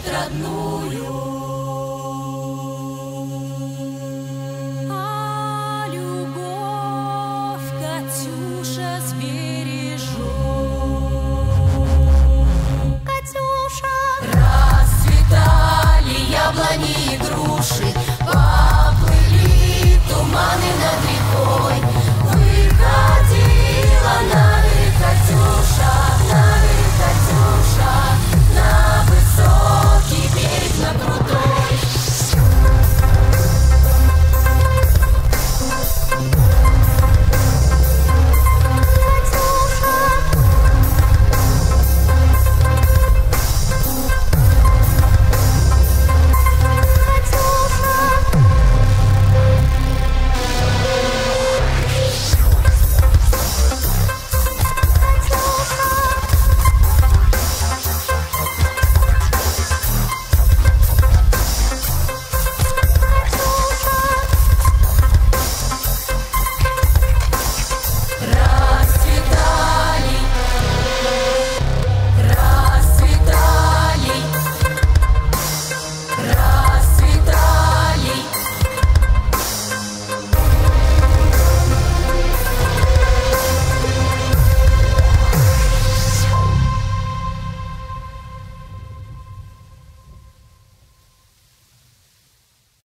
живет родную.